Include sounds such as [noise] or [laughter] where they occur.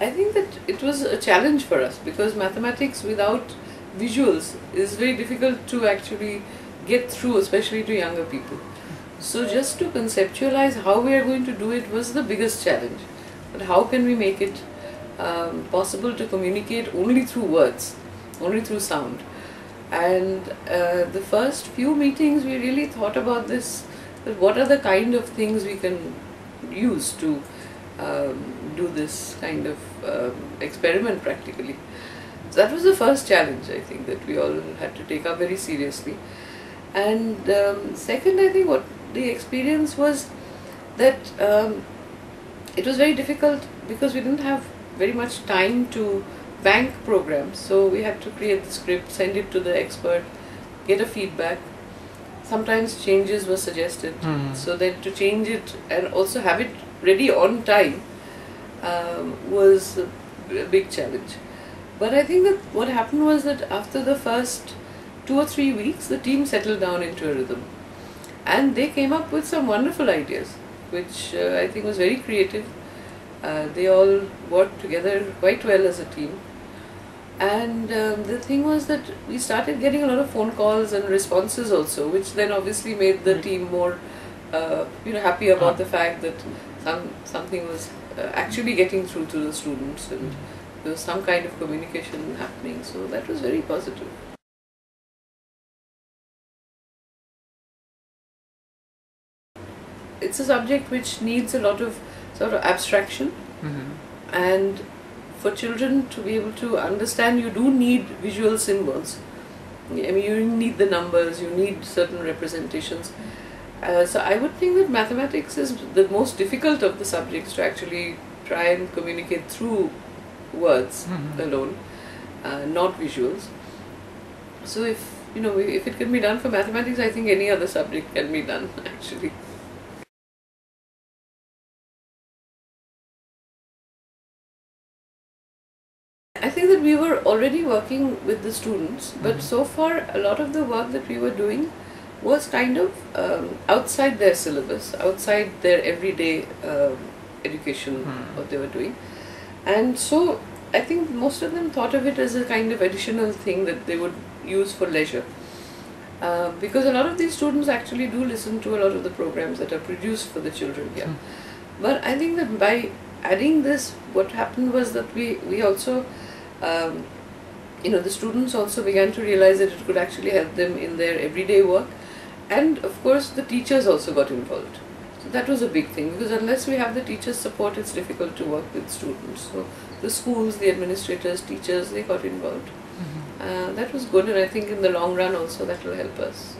I think that it was a challenge for us because mathematics without visuals is very difficult to actually get through, especially to younger people. So just to conceptualize how we are going to do it was the biggest challenge. But how can we make it um, possible to communicate only through words, only through sound? And uh, the first few meetings we really thought about this, what are the kind of things we can use to um, do this kind of um, experiment practically. So that was the first challenge I think that we all had to take up very seriously. And um, second, I think what the experience was that um, it was very difficult because we didn't have very much time to bank programs. So we had to create the script, send it to the expert, get a feedback. Sometimes changes were suggested. Mhm. So then to change it and also have it ready on time um, was a big challenge. But I think that what happened was that after the first two or three weeks, the team settled down into a rhythm. And they came up with some wonderful ideas, which uh, I think was very creative. Uh, they all worked together quite well as a team. And um, the thing was that we started getting a lot of phone calls and responses also, which then obviously made the team more, uh, you know, happy about the fact that some something was uh, actually getting through to the students and there was some kind of communication happening. So that was very positive. It's a subject which needs a lot of sort of abstraction Mhm. and for children to be able to understand you do need visual symbols i mean you need the numbers you need certain representations uh, so i would think that mathematics is the most difficult of the subjects to actually try and communicate through words Mhm. alone uh, not visuals so if you know if it can be done for mathematics i think any other subject can be done [laughs] actually I think that we were already working with the students, but Mhm. so far a lot of the work that we were doing was kind of um, outside their syllabus, outside their everyday um, education, Hmm. what they were doing. And so I think most of them thought of it as a kind of additional thing that they would use for leisure. Uh, because a lot of these students actually do listen to a lot of the programs that are produced for the children here. But I think that by adding this, what happened was that we, we also, um, you know, the students also began to realize that it could actually help them in their everyday work. And of course, the teachers also got involved. So that was a big thing because unless we have the teachers' support, it's difficult to work with students. So the schools, the administrators, teachers, they got involved. Mhm. Uh, that was good, and I think in the long run also that will help us.